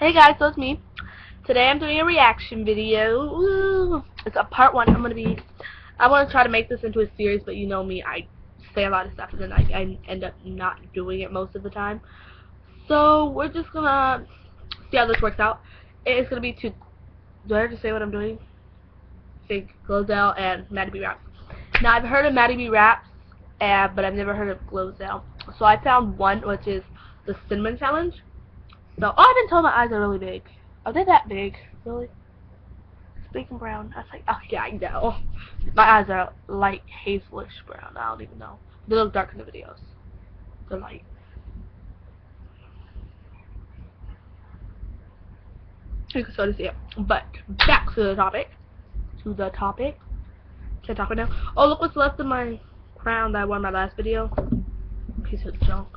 Hey guys, so it's me. Today I'm doing a reaction video. Woo. It's a part one. I'm gonna be. I want to try to make this into a series, but you know me, I say a lot of stuff and then I, I end up not doing it most of the time. So we're just gonna see how this works out. It's gonna be two. Do I have to say what I'm doing? Think Glozell and MattyBRaps. Now I've heard of MattyBRaps, uh, but I've never heard of Glozell. So I found one, which is the Cinnamon Challenge. So, oh, I've been told my eyes are really big. Are they that big? Really? It's big and brown. I was like, oh yeah, I know. My eyes are light hazelish brown. I don't even know. They look dark in the videos. They're light. You can sort of see it. But back to the topic. To the topic. Can I talk right now? Oh, look what's left of my crown that I wore in my last video. Piece of junk.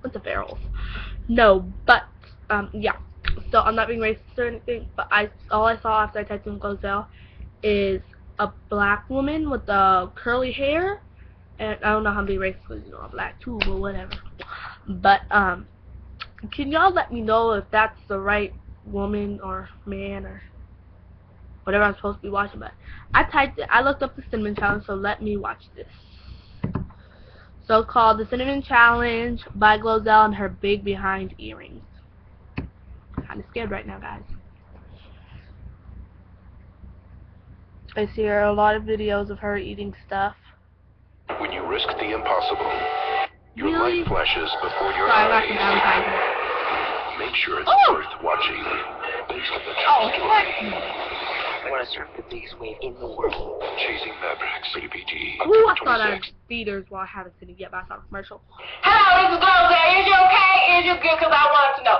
What's the barrels? No, but um, yeah. So I'm not being racist or anything, but I all I saw after I typed in Glozell is a black woman with the curly hair, and I don't know how be racist because you know I'm black too, but whatever. But um, can y'all let me know if that's the right woman or man or whatever I'm supposed to be watching? But I typed it. I looked up the cinnamon challenge, so let me watch this. So called the Cinnamon Challenge by Glozell and her big behind earrings kind of scared right now, guys. I see her a lot of videos of her eating stuff. When you risk the impossible, your really? light flashes before your Sorry, eyes. Make sure it's oh! worth watching. Based on the oh, true what? I want to surf the biggest wave in the world. Chasing Mavericks, CPG. Ooh, I thought I had feeders while I haven't seen it yet, but I saw the commercial. Hello, this is Glozell. Is you okay? Is you good? Because I wanted to know.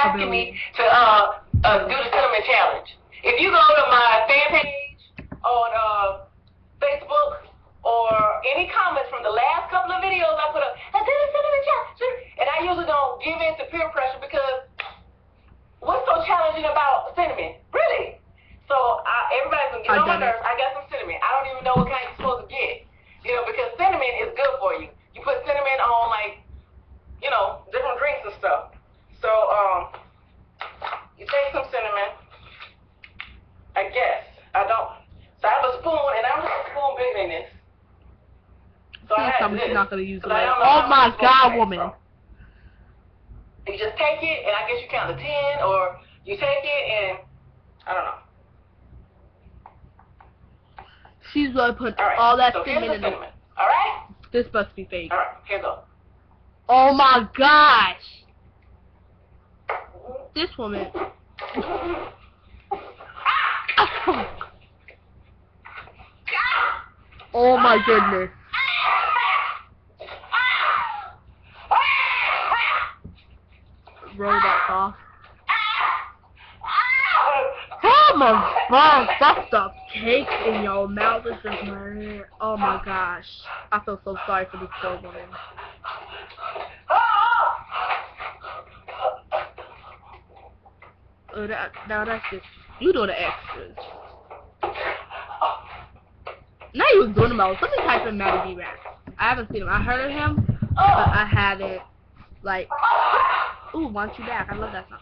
Asking me to uh, uh, do the cinnamon challenge. If you go to my fan page on uh, Facebook or any comments from the last couple of videos I put up, I did a cinnamon challenge. And I usually don't give in to peer pressure because what's so challenging about cinnamon? Really? So I, everybody's gonna get on my nerves. I got some cinnamon. I don't even know what kind you're supposed to get. You know, because cinnamon is good for you. You put cinnamon on like, you know, different drinks and stuff. So um, you take some cinnamon. I guess I don't. So I have a spoon, and I don't have a spoon bigger than this. So I have this. not gonna use it. Oh my God, woman. From. You just take it, and I guess you count to ten, or you take it and I don't know. She's gonna put all, right. all that so cinnamon in it. All right. This must be fake. All right, here go. Oh my gosh. This woman. Oh my goodness. robot cough. Oh my gosh, that's the cake in your mouth is just my Oh my gosh. I feel so sorry for this poor woman. Oh, that, now that's just, you doing the extras. Now you was doing all. Somebody type in Matty B. Rat. I haven't seen him. I heard of him, but I haven't, like, Ooh, Want You Back. I love that song.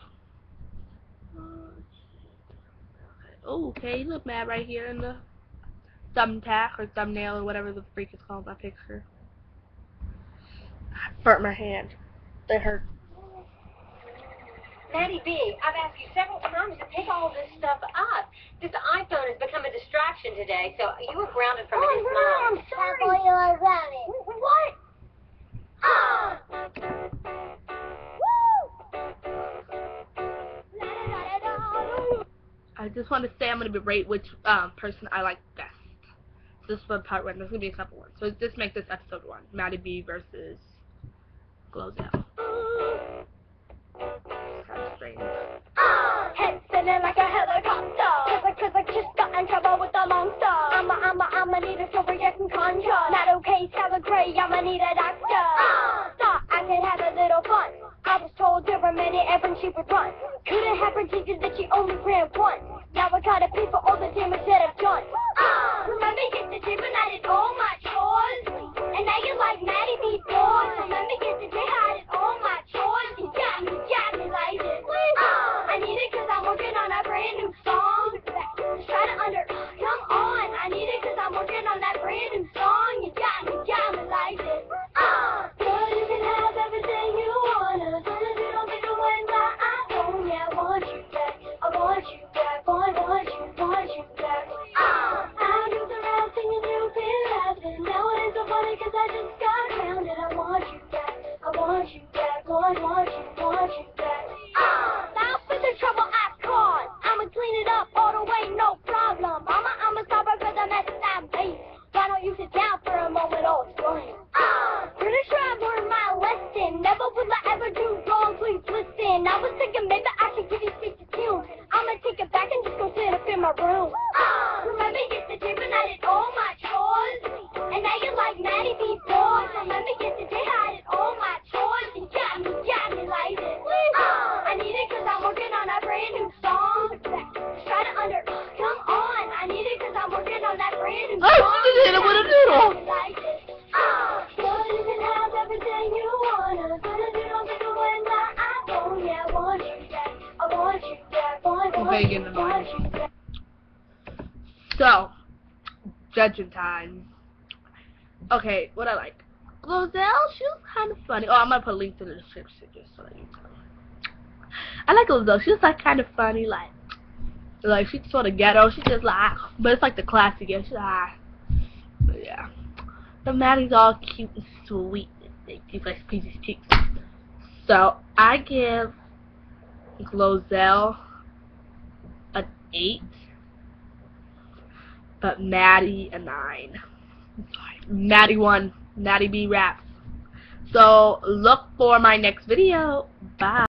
Oh, okay, you look mad right here in the thumbtack or thumbnail or whatever the freak is called my picture. I burnt my hand. They hurt. Matty B, I've asked you several times to pick all this stuff up. This iPhone has become a distraction today, so you were grounded from oh, it this no, I'm sorry you were grounded. What? Ah! I just want to say I'm going to rate which um, person I like best. This is part one. There's going to be a couple ones. So just make this episode one. Matty B versus Glozell. Kind of. Head spinning like a helicopter. Cause I, cause I just want, want you, want you back. Uh, now for the trouble I've caused. I'ma clean it up all the way, no problem. Mama, I'ma stop her for the mess that I made. Why don't you sit down for a moment, I'll explain. Uh, pretty sure I've learned my lesson. Never will I ever do wrong, please listen. I was thinking maybe I should give you speech to tune. I'ma take it back and just go sit up in my room. Uh, remember yesterday when I did all my chores? And now you're like Matty B. Boys. Remember yesterday I Okay, getting want annoying. you back. So, judging time. Okay, what I like. Glozell, she was kind of funny. Oh, I'm gonna put links in the description just so that you know. I like Glozell. She was like kind of funny, like, like she's sort of ghetto. She just like, but it's like the classic. Yeah, she's like, yeah. The Matty's all cute and sweet. Give like peachy cheeks. So I give Glozell an eight but Matty a nine. Matty one, MattyBRaps. So look for my next video. Bye.